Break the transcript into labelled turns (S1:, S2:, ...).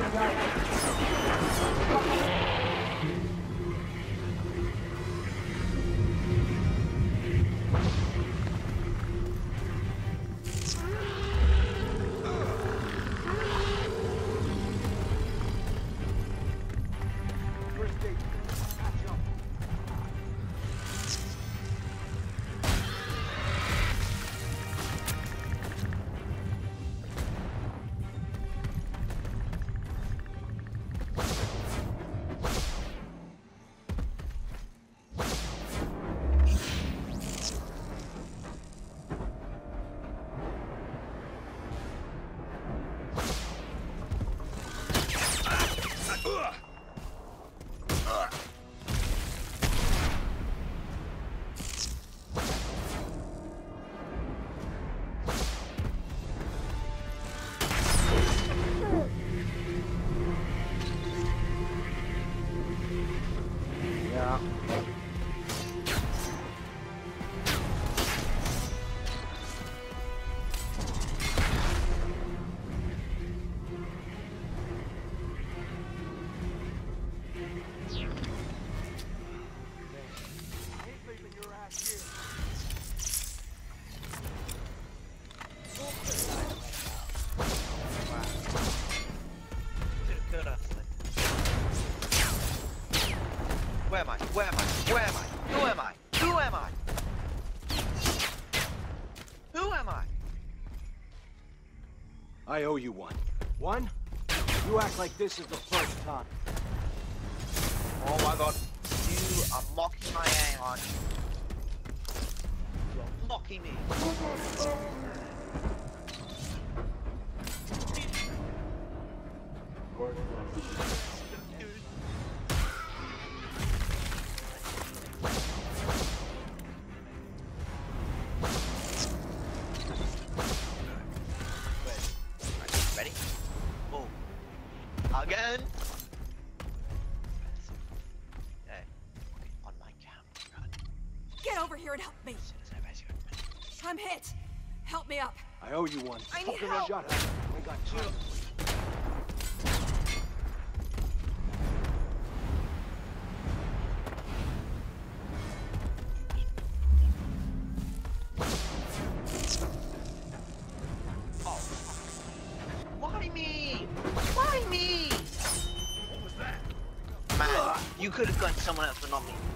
S1: Thank you.
S2: Where am I? Where am I? Where am I? Who am I? Who am I? Who am I?
S1: I owe you one. One? You act like this is the first time.
S2: Oh my god. You are mocking my aim, aren't you? You are mocking me. Again? Hey. On my camera. Run.
S3: Get over here and help me.
S2: As soon as I raise your-
S3: I'm hit. Help me up.
S1: I owe you one.
S3: I need
S1: Fucking
S3: help.
S1: Shut up. I got time.
S2: You could have gone to someone else but not me.